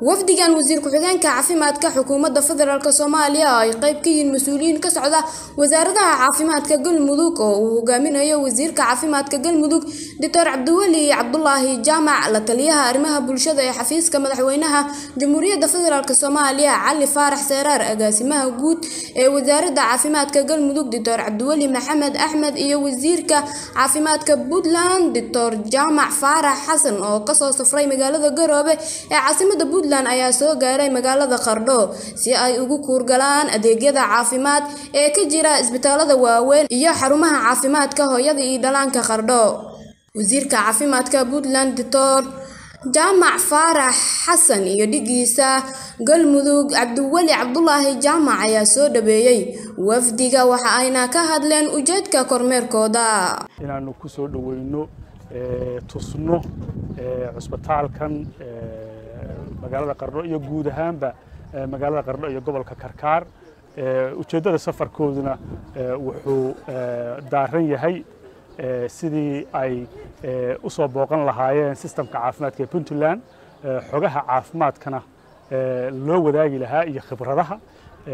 wafdigan wasiir ku-xigeenka caafimaadka xukuumadda federaalk soomaaliya oo ay qayb ka yihiin mas'uuliyiin ka socda wasaaradaha caafimaadka galmudug oo uu hogaaminayo wasiirka caafimaadka galmudug doctor cabdiweli cabdulaahi jaamac la taliyaha arrimaha bulshada ee xafiiska madaxweynaha jamhuuriyadda federaalk soomaaliya cali faarax seeraar agaasimaha guud ee wasaaradda caafimaadka galmudug doctor cabdiweli maxamed axmed iyo wasiirka caafimaadka puntland doctor jaamac faarax xasan oo ka soo safray magaalada garoobe ee caasimada puntland ayaa soo gaaray magaalada qardho si ay ugu kuurgalaan adeegyada caafimaad ee ka jira isbitaalada waaweyn iyo xarumaha caafimaadka hooyada iyo dhalaanka qardho wasiirka caafimaadka puntland doctor jaamac faarax xasan iyo dhigiisa galmudug cabdiweli cabdulaahi jaamac ayaa soo dhaweeyey wafdiga waxa ayna ka hadleen ujeedka kormeerkooda. Inaanu ku soo dhoweyno tusno cusbitaalkan magaalada qardho iyo guud ahaanba magaalada qardho iyo gobolka karkaar ujeeddada safarkooduna wuxuu daaran yahay sidii ay u soo booqan lahaayeen sistamka caafimaadka ee puntland xogaha caafimaadkana loo wadaagi lahaa iyo khibradaha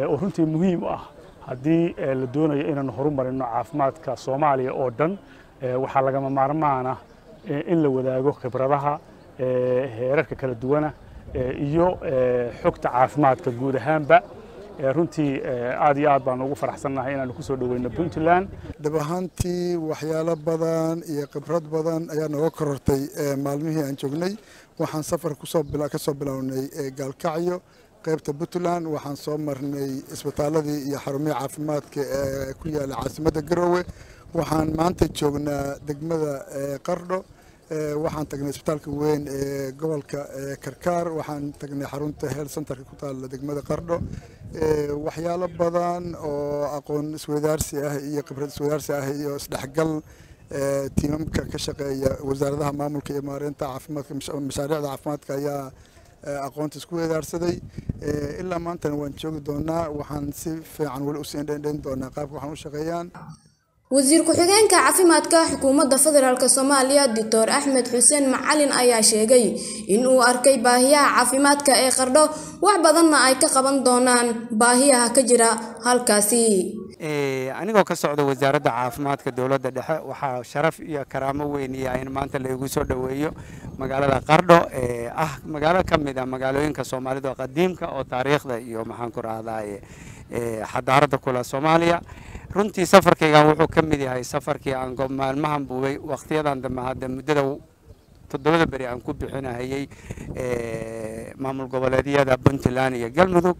oo runtii muhiim u ah. Haddii la doonayo inaanu horumarino caafimaadka soomaaliya oo dhan waxaa lagama maarmaana in la wadaago khibradaha heerarka kala duwana iyo xogta caafimaadka guud ahaanba. Runtii aad iyo aad baan ugu faraxsannahay inaanu ku soo dhoweyno puntland. Dhab ahaantii waxyaalo badan iyo khibrad badan ayaa nooga korortay maalmihii aan joognay. Waxaan safar ka soo bilownay gaalkacyo qaybta puntland. Waxaan soo marnay isbitaaladii iyo xarumihii caafimaadka ee ku yaalla caasimadda garoowe waxaan maanta joognaa degmada qardho waxaan tagnay isbitaalka weyn ee gobolka karkaar. Waxaan tagnay xarunta health centerka ku taalla degmada qardho. Waxyaalo badan oo aqoon isweydaarsi ah iyo khibrad isweydaarsi ah iyo isdhexgal tiimamka ka shaqeeya wasaaradaha maamulka iyo maareynta caafimaadka mashaariicda caafimaadka ayaa aqoonta isku weydaarsaday. Ilaa maantana waan joogi doonaa. Waxaan si fiican weli u sii doonaa qaabka waxaan u shaqeeyaan wasiir ku-xigeenka caafimaadka xukuumadda federaalk soomaaliya doctor axmed xuseen macalin ayaa sheegay in uu arkay baahiyaha caafimaadka ee qardho. Wax badanna ay ka qaban doonaan baahiyaha ka jira halkaasi. Anigoo ka socda wasaaradda caafimaadka dowladda dhexe waxaa sharaf iyo karaamo weyn iyo in maanta laygu soo dhoweeyo magaalada qardho ee ah magaalo ka mid ah magaalooyinka soomaalida qadiimka oo taariikhda iyo maxaan ku rahdaye xadaaradda kula soomaaliya runtii safarkaygan wuxuu ka mid yahay safarkii aan maalmahan buubay wakhtiyadan dambe hadda muddada toddobada beri aan ku bixinahayey maamul goboleedyada puntland iyo galmudug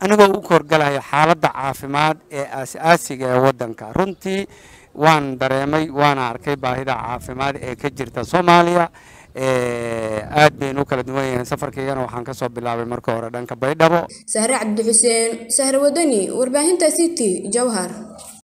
anigoo u korgalaya xaaladda caafimaad ee aas-aasiga ee waddanka. Runtii waan dareemay waana arkay baahida caafimaad ee ka jirta soomaaliya aad baynu u kala duwan yihiin safarkaygana waxaan ka soo bilaabay marka hore dhanka baydhabo. Sahre cabdi xuseen sahre wadani warbaahinta city jowhar